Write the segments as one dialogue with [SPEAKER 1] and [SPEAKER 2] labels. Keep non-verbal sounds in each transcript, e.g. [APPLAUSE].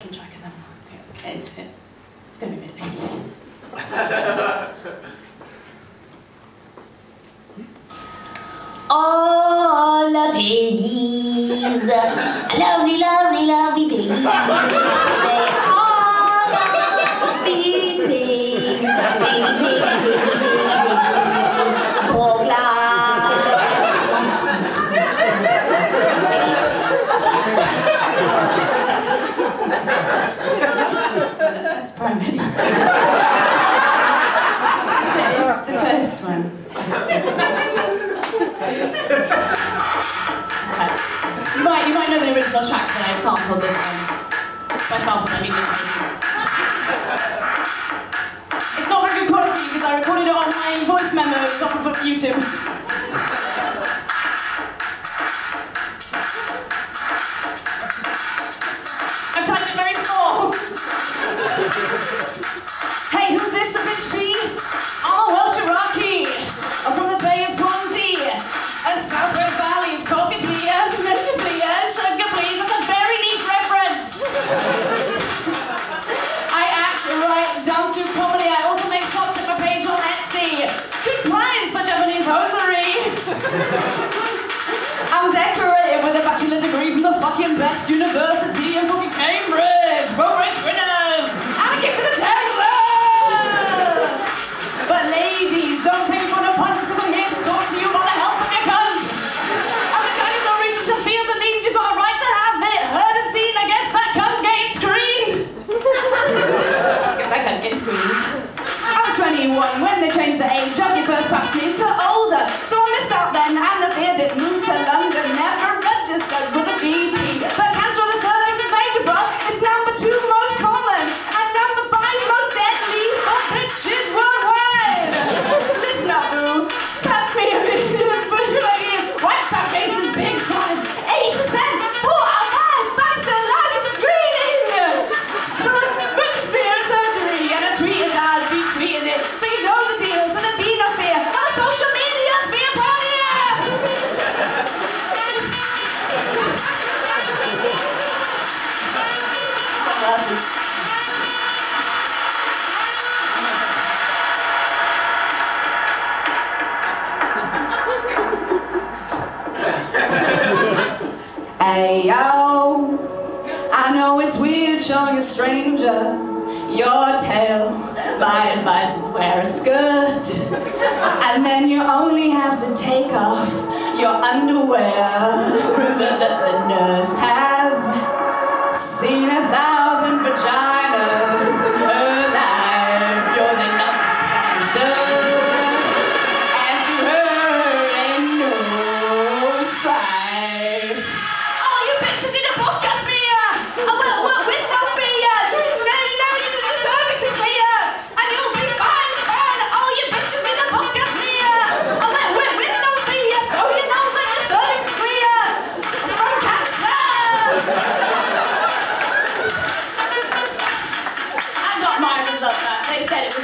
[SPEAKER 1] can check and then get, get into it. It's going to be busy. [LAUGHS]
[SPEAKER 2] All the piggies, lovely, lovely, lovely piggies.
[SPEAKER 1] one. okay. You might you might know the original track but I sampled this one. By sampled I mean this It's not very good quality because I recorded it on my voice memos off of YouTube. Hey yo, I know it's weird showing a stranger your tail. My advice is wear a skirt, and then you only have to take off your underwear that [LAUGHS] the nurse has.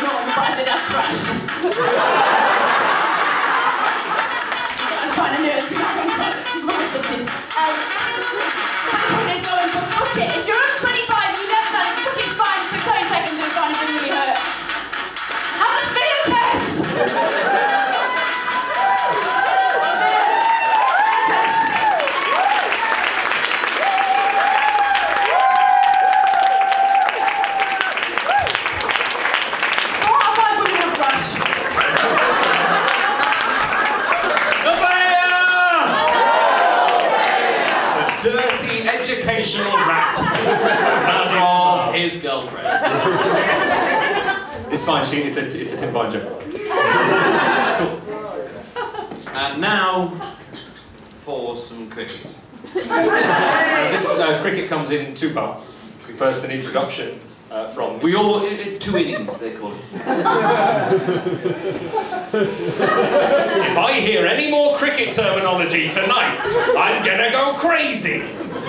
[SPEAKER 1] going to find the
[SPEAKER 3] death rush. sensational rap
[SPEAKER 4] about his girlfriend.
[SPEAKER 3] it's fine, she, it's, a, it's a Tim Vine joke.
[SPEAKER 4] cool. Uh, now, for some cricket.
[SPEAKER 3] Uh, this uh, cricket comes in two parts. First, an introduction uh, from.
[SPEAKER 4] We all uh, uh, two innings they call it.
[SPEAKER 3] if I hear any more cricket terminology tonight, I'm gonna go crazy.